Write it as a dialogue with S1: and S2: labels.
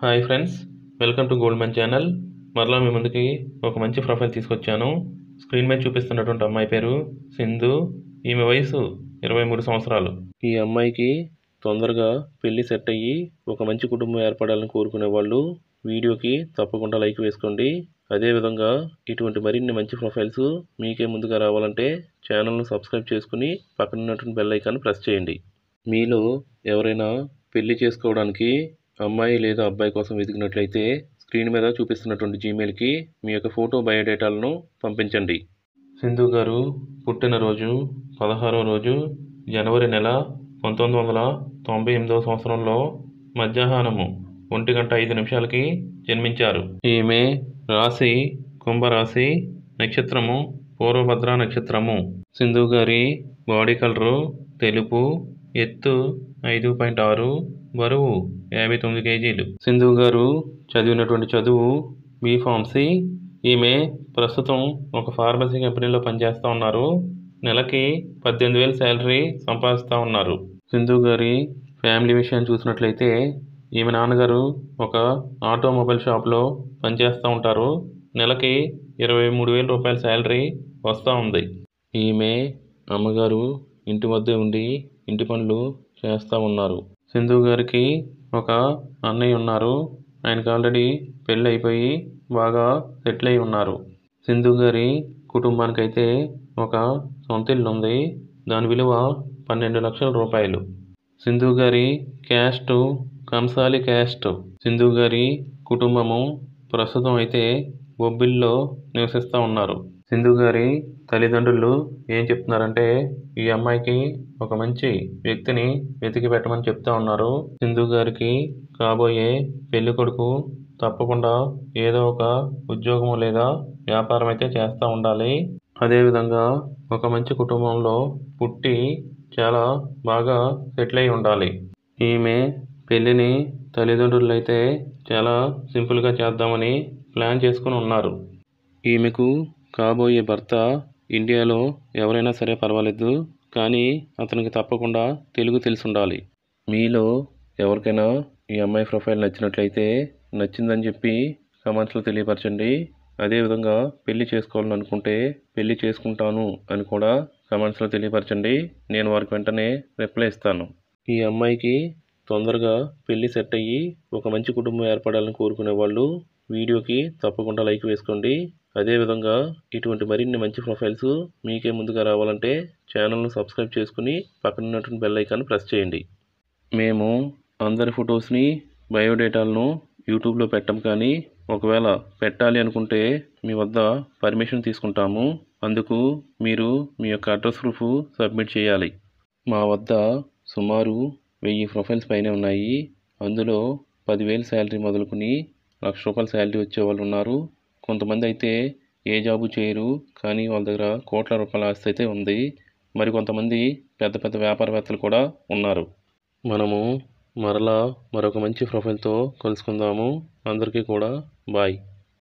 S1: Hi friends welcome to gold man channel. మరలా మీ ముందుకి ఒక మంచి ప్రొఫైల్ తీసుకొచ్చాను. స్క్రీన్ మీద చూపిస్తున్నటువంటి అమ్మాయి పేరు సింధు. ఈమె వయసు ఇరవై మూడు సంవత్సరాలు. ఈ అమ్మాయికి తొందరగా పెళ్ళి సెట్ అయ్యి ఒక మంచి కుటుంబం ఏర్పడాలని కోరుకునే వాళ్ళు వీడియోకి తప్పకుండా లైక్ వేసుకోండి. అదేవిధంగా ఇటువంటి మరిన్ని మంచి ప్రొఫైల్స్ మీకే ముందుగా రావాలంటే ఛానల్ను సబ్స్క్రైబ్ చేసుకుని పక్కన ఉన్నటువంటి బెల్ ఐకాన్ ప్రెస్ చేయండి. మీలో ఎవరైనా పెళ్ళి చేసుకోవడానికి అమ్మాయి లేదా అబ్బాయి కోసం వెతికినట్లయితే స్క్రీన్ మీద చూపిస్తున్నటువంటి జీమెయిల్కి మీ యొక్క ఫోటో బయోడేటాలను పంపించండి. సింధు గారు పుట్టినరోజు పదహారవ రోజు జనవరి నెల పంతొమ్మిది వందల తొంభై ఎనిమిదవ సంవత్సరంలో మధ్యాహ్నము ఒంటి గంట ఐదు నిమిషాలకి జన్మించారు. ఈమె రాశి కుంభరాశి నక్షత్రము పూర్వభద్ర నక్షత్రము. సింధు గారి బాడీ కలరు తెలుపు ఎత్తు ఐదు పాయింట్ ఆరు బరువు యాభై తొమ్మిది కేజీలు. సింధు గారు చదివినటువంటి చదువు బీ ఫార్మసీ. ఈమె ప్రస్తుతం ఒక ఫార్మసీ కంపెనీలో పనిచేస్తూ ఉన్నారు. నెలకి పద్దెనిమిది వేలు శాలరీ సంపాదిస్తూ ఉన్నారు. సింధు గారి ఫ్యామిలీ విషయాన్ని చూసినట్లయితే ఈమె నాన్నగారు ఒక ఆటోమొబైల్ షాప్లో పనిచేస్తూ ఉంటారు. నెలకి ఇరవై మూడు వేల రూపాయల శాలరీ వస్తూ ఉంది. ఈమె అమ్మగారు ఇంటి వద్ద ఉండి ఇంటి పనులు చేస్తూ ఉన్నారు. సింధు గారికి ఒక అన్నయ్య ఉన్నారు. ఆయనకి ఆల్రెడీ పెళ్ళి అయిపోయి బాగా సెటిల్ అయి ఉన్నారు. సింధు గారి కుటుంబానికైతే ఒక సొంత ఇల్లు ఉంది. దాని విలువ పన్నెండు లక్షల రూపాయలు. సింధు గారి క్యాస్ట్ కంసాలి క్యాస్ట్. సింధు గారి కుటుంబము ప్రస్తుతం అయితే బొబ్బిల్లో నివసిస్తూ ఉన్నారు. సింధు గారి తల్లిదండ్రులు ఏం చెప్తున్నారంటే ఈ అమ్మాయికి ఒక మంచి వ్యక్తిని వెతికి పెట్టమని చెప్తా ఉన్నారు. సింధు గారికి కాబోయే పెళ్ళి కొడుకు తప్పకుండా ఏదో ఒక ఉద్యోగము లేదా వ్యాపారం అయితే చేస్తూ ఉండాలి. అదేవిధంగా ఒక మంచి కుటుంబంలో పుట్టి చాలా బాగా సెటిల్ అయి ఉండాలి. ఈమె పెళ్ళిని తల్లిదండ్రులు అయితే చాలా సింపుల్గా చేద్దామని ప్లాన్ చేసుకుని ఉన్నారు. ఈమెకు కాబోయే భర్త ఇండియాలో ఎవరైనా సరే పర్వాలేదు కానీ అతనికి తప్పకుండా తెలుగు తెలిసి ఉండాలి మీలో ఎవరికైనా ఈ అమ్మాయి ప్రొఫైల్ నచ్చినట్లయితే నచ్చిందని చెప్పి కమెంట్స్లో తెలియపరచండి. అదేవిధంగా పెళ్ళి చేసుకోవాలని అనుకుంటే పెళ్ళి చేసుకుంటాను అని కూడా కమెంట్స్లో తెలియపరచండి. నేను వారికి వెంటనే రిప్లై ఇస్తాను. ఈ అమ్మాయికి తొందరగా పెళ్ళి సెట్ అయ్యి ఒక మంచి కుటుంబం ఏర్పడాలని కోరుకునే వాళ్ళు వీడియోకి తప్పకుండా లైక్ వేసుకోండి. అదేవిధంగా ఇటువంటి మరిన్ని మంచి ప్రొఫైల్స్ మీకే ముందుగా రావాలంటే ఛానల్ను సబ్స్క్రైబ్ చేసుకుని పక్కన ఉన్నటువంటి బెల్ ఐకాన్ ప్రెస్ చేయండి. మేము అందరి ఫొటోస్ని బయోడేటాలను యూట్యూబ్లో పెట్టం కానీ ఒకవేళ పెట్టాలి అనుకుంటే మీ వద్ద పర్మిషన్ తీసుకుంటాము. అందుకు మీరు మీ యొక్క అడ్రస్ ప్రూఫ్ సబ్మిట్ చేయాలి. మా వద్ద సుమారు వెయ్యి ప్రొఫైల్స్ పైన ఉన్నాయి. అందులో పదివేలు శాలరీ మొదలుకొని లక్ష రూపాయల శాలరీ వచ్చే వాళ్ళు ఉన్నారు. కొంతమంది అయితే ఏ జాబు చేయరు కానీ వాళ్ళ దగ్గర కోట్ల రూపాయల ఆస్తి అయితే ఉంది. మరి కొంతమంది పెద్ద పెద్ద వ్యాపారవేత్తలు కూడా ఉన్నారు. మనము మరలా మరొక మంచి ప్రొఫైల్తో కలుసుకుందాము. అందరికీ కూడా బాయ్.